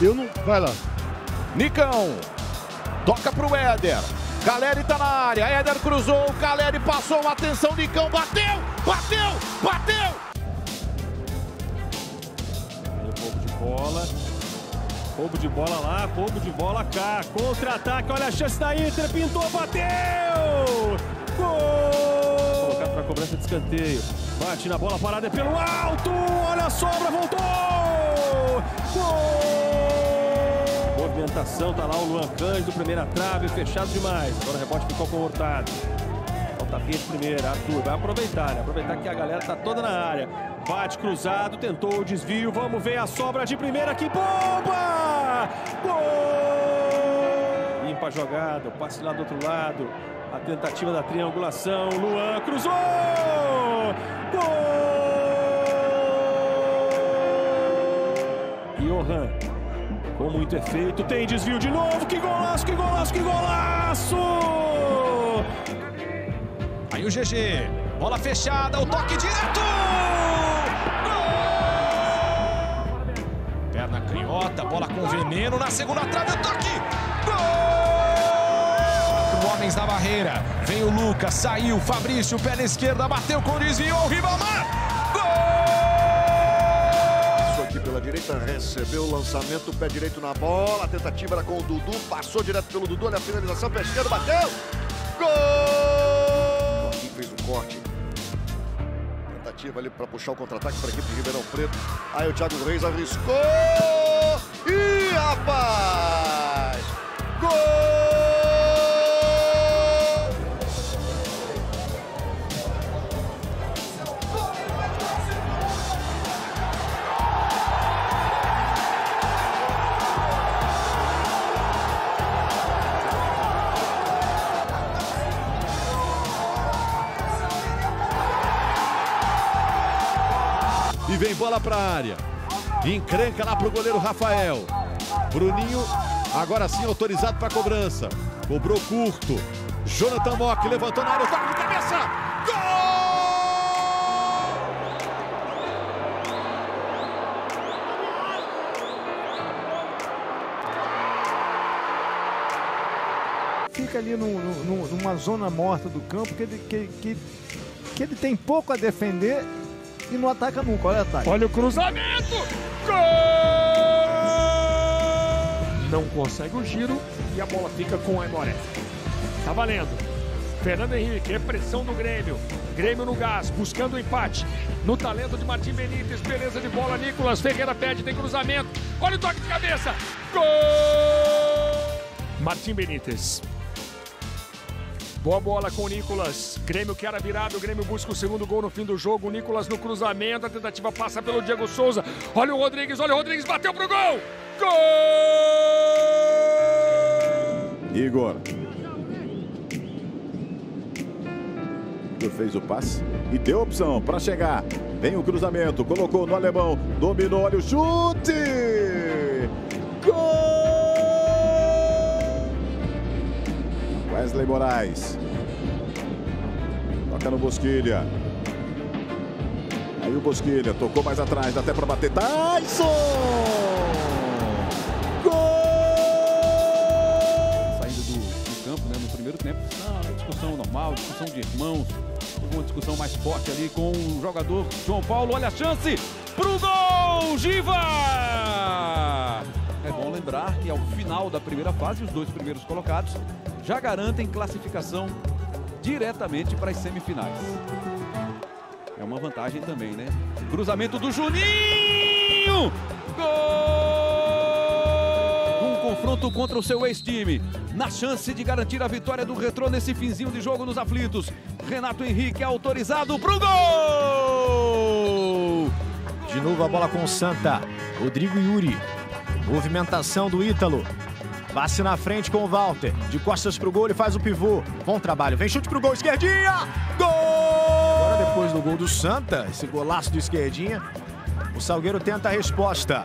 Eu não. Vai lá. Nicão. Toca pro Éder. Caleri tá na área. Éder cruzou. Caleri passou. Atenção, Nicão. Bateu! Bateu! Bateu! Roubo de bola. Roubo de bola lá, roubo de bola cá. Contra-ataque, olha a chance da Inter. Pintou, bateu! Cobrança de escanteio. Bate na bola parada é pelo alto. Olha a sobra, voltou! Gol! Movimentação, tá lá o Luan Cândido, primeira trave, fechado demais. Agora o rebote ficou com o Hurtado. Tapinha de primeira, Arthur vai aproveitar, né? Aproveitar que a galera tá toda na área. Bate cruzado, tentou o desvio, vamos ver a sobra de primeira, que bomba! Gol! Limpa a jogada, o passe lá do outro lado, a tentativa da triangulação, Luan cruzou! Gol! Johan, com muito efeito, tem desvio de novo, que golaço, que golaço, que golaço! Aí o GG. Bola fechada, o toque direto! Gol! Perna canhota, bola com veneno na segunda trave, o toque! Vem o Lucas, saiu, Fabrício, pé na esquerda, bateu com desvio, o Ribamar! Gol! Aqui pela direita, recebeu o lançamento, pé direito na bola, a tentativa era com o Dudu, passou direto pelo Dudu, olha a finalização, pé esquerdo, bateu! Gol! Aqui fez o corte. Tentativa ali para puxar o contra-ataque para a equipe de Ribeirão Preto. Aí o Thiago Reis arriscou! Ih, rapaz! Gol! Vem bola para a área. Encrenca lá pro goleiro Rafael. Bruninho, agora sim autorizado para cobrança. Cobrou curto. Jonathan Mock levantou na área, toque de cabeça. Gol! Fica ali no- no- numa zona morta do campo que ele, que, que, que ele tem pouco a defender e não ataca nunca. Olha o ataque. Olha o cruzamento! Gol! Não consegue o giro e a bola fica com o Aimoré. Tá valendo. Fernando Henrique, repressão do Grêmio. Grêmio no gás, buscando o empate. No talento de Martim Benítez, beleza de bola, Nicolas Ferreira pede, tem cruzamento. Olha o toque de cabeça. Gol! Martim Benítez. Boa bola com o Nicolas. Grêmio quer a virada. O Grêmio busca o segundo gol no fim do jogo. O Nicolas no cruzamento. A tentativa passa pelo Diego Souza. Olha o Rodrigues. Olha o Rodrigues. Bateu pro gol. Gol! Igor. Igor fez o passe e deu opção para chegar. Vem o cruzamento, colocou no alemão, dominou, olha o chute! Wesley Moraes. Toca no Bosquilha. Aí o Bosquilha tocou mais atrás, até para bater. Tyson! saída do, do campo né, no primeiro tempo. Não, é discussão normal, discussão de irmãos. Uma discussão mais forte ali com o jogador João Paulo. Olha a chance pro gol! Giva! É bom lembrar que ao final da primeira fase, os dois primeiros colocados já garantem classificação diretamente para as semifinais. É uma vantagem também, né? Cruzamento do Juninho! Gol! Um confronto contra o seu ex-time. Na chance de garantir a vitória do Retrô nesse finzinho de jogo nos aflitos. Renato Henrique é autorizado pro gol! De novo a bola com o Santa. Rodrigo Yuri. Movimentação do Ítalo. Passe na frente com o Walter. De costas pro gol, ele faz o pivô. Bom trabalho. Vem chute pro gol, esquerdinha. Gol! Agora depois do gol do Santa, esse golaço do esquerdinha, o Salgueiro tenta a resposta.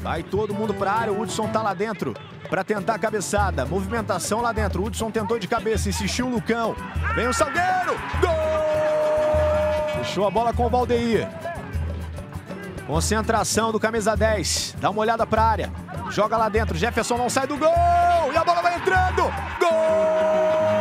Vai todo mundo pra área, o Hudson tá lá dentro para tentar a cabeçada. Movimentação lá dentro. O Hudson tentou de cabeça, insistiu o Lucão. Vem o Salgueiro. Gol! Fechou a bola com o Valdeir. Concentração do camisa 10. Dá uma olhada pra área. Joga lá dentro. Jefferson não sai do gol. E a bola vai entrando. Gol!